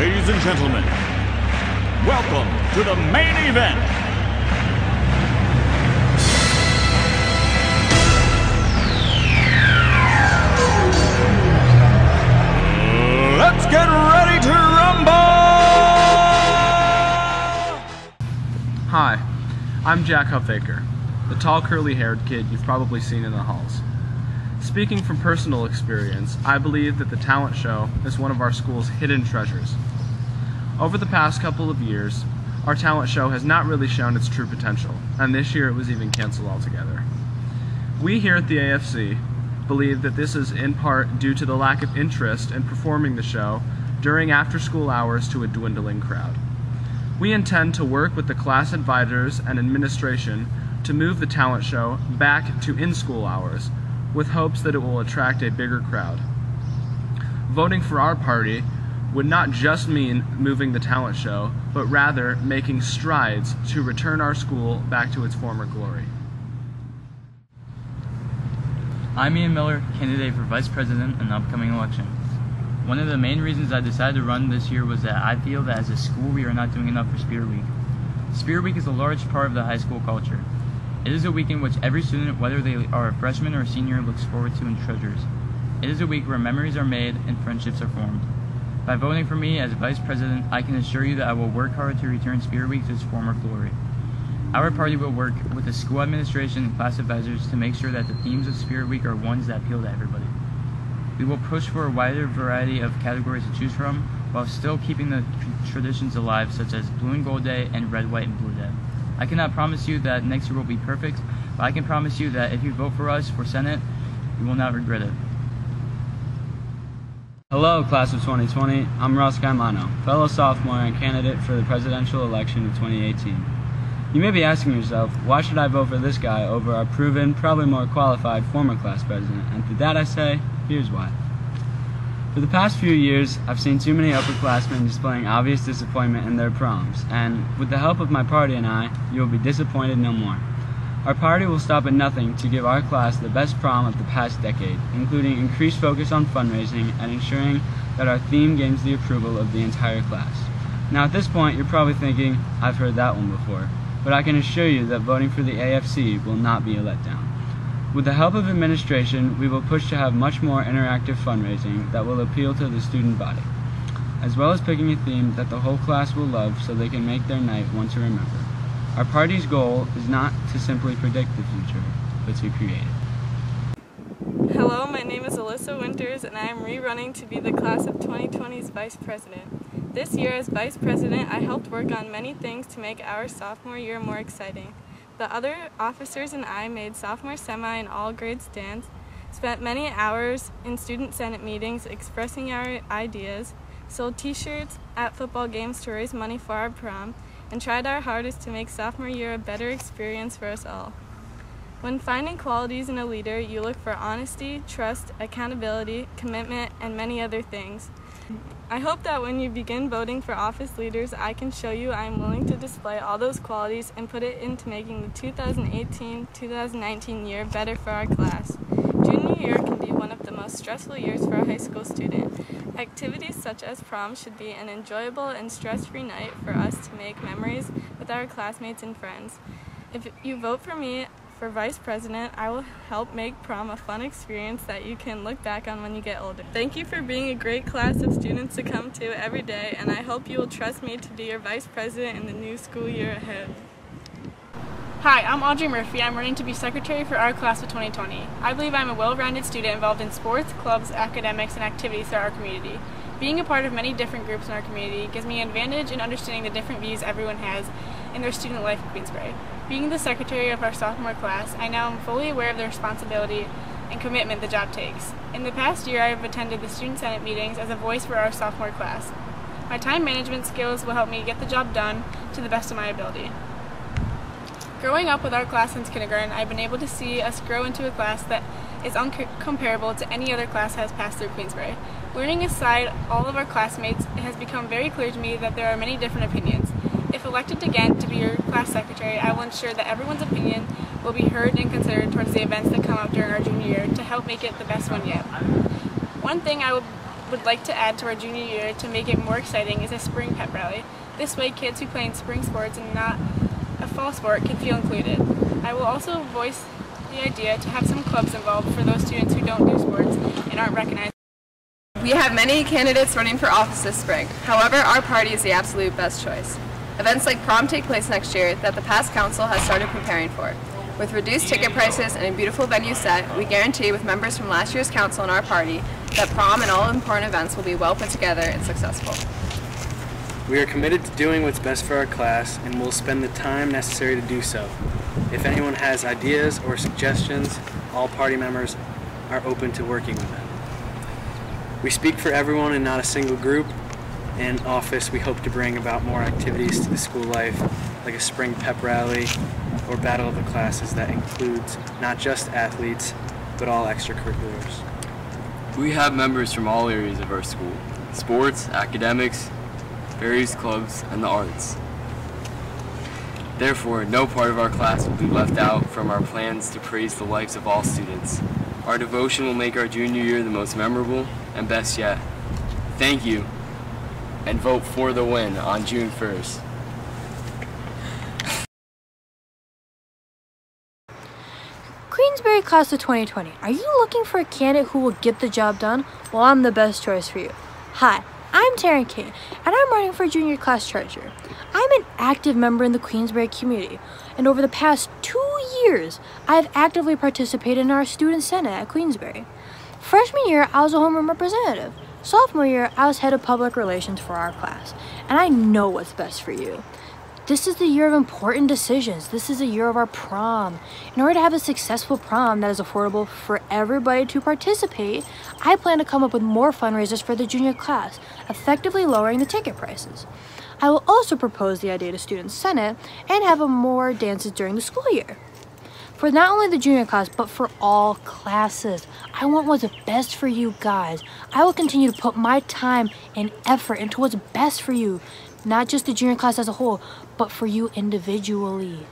Ladies and gentlemen, welcome to the main event. Let's get ready to rumble! Hi, I'm Jack Huffaker, the tall curly haired kid you've probably seen in the halls. Speaking from personal experience, I believe that the talent show is one of our school's hidden treasures. Over the past couple of years, our talent show has not really shown its true potential, and this year it was even canceled altogether. We here at the AFC believe that this is in part due to the lack of interest in performing the show during after school hours to a dwindling crowd. We intend to work with the class advisors and administration to move the talent show back to in school hours with hopes that it will attract a bigger crowd. Voting for our party would not just mean moving the talent show, but rather making strides to return our school back to its former glory. I'm Ian Miller, candidate for Vice President in the upcoming election. One of the main reasons I decided to run this year was that I feel that as a school we are not doing enough for Spirit Week. Spirit Week is a large part of the high school culture. It is a week in which every student, whether they are a freshman or a senior, looks forward to and treasures. It is a week where memories are made and friendships are formed. By voting for me as Vice President, I can assure you that I will work hard to return Spirit Week to its former glory. Our party will work with the school administration and class advisors to make sure that the themes of Spirit Week are ones that appeal to everybody. We will push for a wider variety of categories to choose from while still keeping the traditions alive, such as Blue and Gold Day and Red, White, and Blue Day. I cannot promise you that next year will be perfect, but I can promise you that if you vote for us for Senate, you will not regret it. Hello, class of 2020. I'm Ross Gaimano, fellow sophomore and candidate for the presidential election of 2018. You may be asking yourself, why should I vote for this guy over our proven, probably more qualified former class president? And to that I say, here's why. For the past few years, I've seen too many upperclassmen displaying obvious disappointment in their proms, and with the help of my party and I, you will be disappointed no more. Our party will stop at nothing to give our class the best prom of the past decade, including increased focus on fundraising and ensuring that our theme gains the approval of the entire class. Now, at this point, you're probably thinking, I've heard that one before, but I can assure you that voting for the AFC will not be a letdown. With the help of administration, we will push to have much more interactive fundraising that will appeal to the student body, as well as picking a theme that the whole class will love so they can make their night one to remember. Our party's goal is not to simply predict the future, but to create it. Hello, my name is Alyssa Winters, and I am rerunning to be the class of 2020's Vice President. This year, as Vice President, I helped work on many things to make our sophomore year more exciting. The other officers and I made sophomore semi and all grade stands, spent many hours in student senate meetings expressing our ideas, sold t shirts at football games to raise money for our prom, and tried our hardest to make sophomore year a better experience for us all. When finding qualities in a leader, you look for honesty, trust, accountability, commitment, and many other things. I hope that when you begin voting for office leaders, I can show you I am willing to display all those qualities and put it into making the 2018 2019 year better for our class. Junior year can be one of the most stressful years for a high school student. Activities such as prom should be an enjoyable and stress free night for us to make memories with our classmates and friends. If you vote for me for vice president, I will help make prom a fun experience that you can look back on when you get older. Thank you for being a great class of students to come to every day, and I hope you will trust me to be your vice president in the new school year ahead. Hi, I'm Audrey Murphy. I'm running to be secretary for our class of 2020. I believe I'm a well-rounded student involved in sports, clubs, academics, and activities throughout our community. Being a part of many different groups in our community gives me an advantage in understanding the different views everyone has in their student life at Queensbury. Being the secretary of our sophomore class, I now am fully aware of the responsibility and commitment the job takes. In the past year, I have attended the Student Senate meetings as a voice for our sophomore class. My time management skills will help me get the job done to the best of my ability. Growing up with our class since kindergarten, I've been able to see us grow into a class that is uncomparable to any other class has passed through Queensbury. Learning aside all of our classmates, it has become very clear to me that there are many different opinions. Elected again to be your class secretary, I will ensure that everyone's opinion will be heard and considered towards the events that come up during our junior year to help make it the best one yet. One thing I will would like to add to our junior year to make it more exciting is a spring pep rally. This way, kids who play in spring sports and not a fall sport can feel included. I will also voice the idea to have some clubs involved for those students who don't do sports and aren't recognized. We have many candidates running for office this spring. However, our party is the absolute best choice. Events like prom take place next year that the past council has started preparing for. With reduced ticket prices and a beautiful venue set, we guarantee with members from last year's council and our party that prom and all important events will be well put together and successful. We are committed to doing what's best for our class and will spend the time necessary to do so. If anyone has ideas or suggestions, all party members are open to working with them. We speak for everyone and not a single group. In office, we hope to bring about more activities to the school life, like a spring pep rally or battle of the classes that includes not just athletes, but all extracurriculars. We have members from all areas of our school sports, academics, various clubs, and the arts. Therefore, no part of our class will be left out from our plans to praise the lives of all students. Our devotion will make our junior year the most memorable and best yet. Thank you, and vote for the win on June 1st. Queensbury Class of 2020, are you looking for a candidate who will get the job done? Well, I'm the best choice for you. Hi, I'm Taryn Kane, and I'm running for junior class treasurer. I'm an active member in the Queensbury community, and over the past two years, I've actively participated in our student senate at Queensbury. Freshman year, I was a homeroom representative. Sophomore year, I was head of public relations for our class, and I know what's best for you. This is the year of important decisions. This is the year of our prom. In order to have a successful prom that is affordable for everybody to participate, I plan to come up with more fundraisers for the junior class, effectively lowering the ticket prices. I will also propose the idea to Student Senate and have more dances during the school year for not only the junior class, but for all classes. I want what's best for you guys. I will continue to put my time and effort into what's best for you, not just the junior class as a whole, but for you individually.